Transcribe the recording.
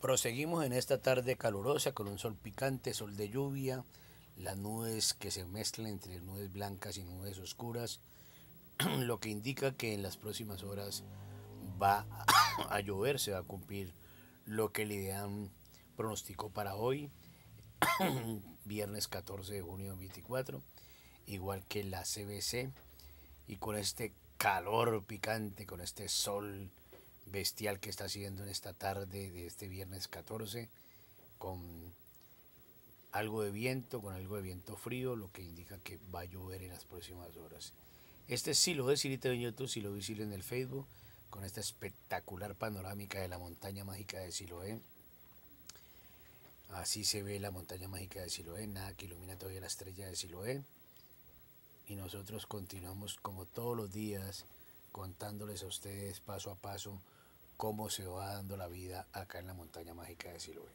Proseguimos en esta tarde calurosa con un sol picante, sol de lluvia, las nubes que se mezclan entre nubes blancas y nubes oscuras, lo que indica que en las próximas horas va a llover, se va a cumplir lo que el IDEAM pronosticó para hoy, viernes 14 de junio 24, igual que la CBC, y con este calor picante, con este sol bestial que está haciendo en esta tarde de este viernes 14, con algo de viento, con algo de viento frío, lo que indica que va a llover en las próximas horas. Este sí lo es, Sirito en YouTube, si lo visible en el Facebook, con esta espectacular panorámica de la montaña mágica de Siloé. Así se ve la montaña mágica de Siloé, nada que ilumina todavía la estrella de Siloé. Y nosotros continuamos como todos los días contándoles a ustedes paso a paso cómo se va dando la vida acá en la montaña mágica de Siloé.